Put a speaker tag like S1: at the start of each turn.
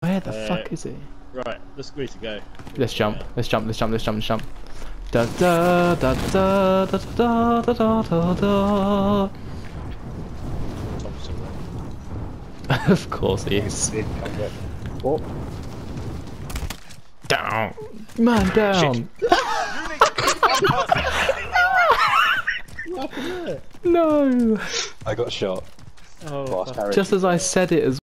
S1: Where the
S2: Uh,
S1: fuck is he?
S2: Right, let's agree to go.
S1: Let's jump. Let's jump. Let's jump. Let's jump. Let's jump. Da da da da da da da da da da. Of course he is.
S3: Oh,
S1: Down. Man down. no.
S3: I got shot.
S2: Oh,
S1: Just as I said it as